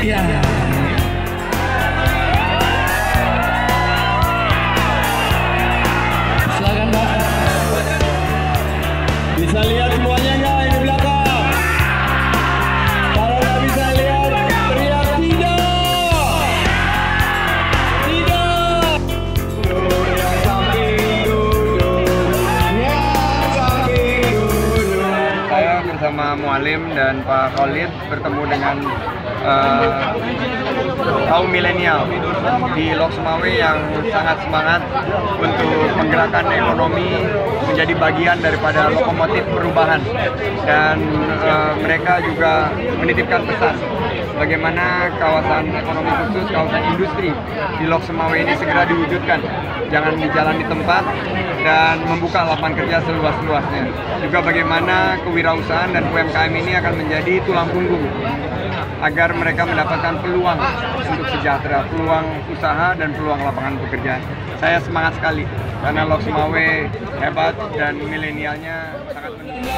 Indonesia. Silakan Pak. Bisa lihat semuanya bersama Mualim dan Pak Khalid bertemu dengan uh, kaum milenial di Lok Sumawe yang sangat semangat untuk menggerakkan ekonomi menjadi bagian daripada lokomotif perubahan. Dan uh, mereka juga menitipkan pesan bagaimana kawasan ekonomi khusus, kawasan industri di Lok Sumawe ini segera diwujudkan jangan di jalan di tempat dan membuka lapangan kerja seluas-luasnya. Juga bagaimana kewirausahaan dan UMKM ini akan menjadi tulang punggung agar mereka mendapatkan peluang untuk sejahtera, peluang usaha dan peluang lapangan pekerjaan. Saya semangat sekali karena Lok Sumawe hebat dan milenialnya sangat mendukung.